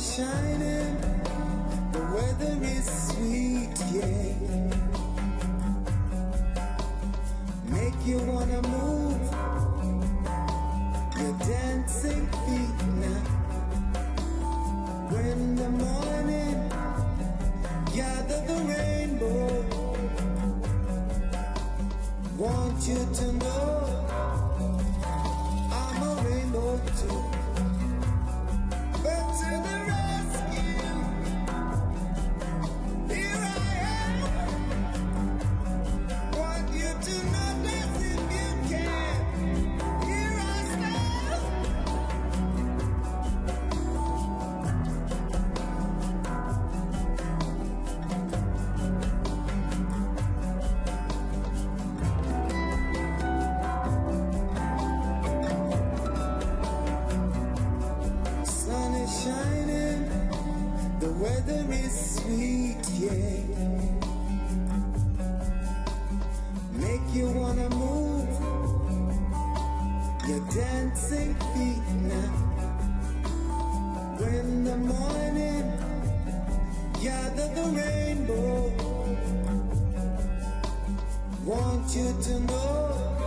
shining, the weather is sweet, yeah. Make you wanna move your dancing feet now. When the morning gather the rainbow, want you to know weather is sweet, yeah. Make you wanna move your dancing feet now. When the morning gather the rainbow, want you to know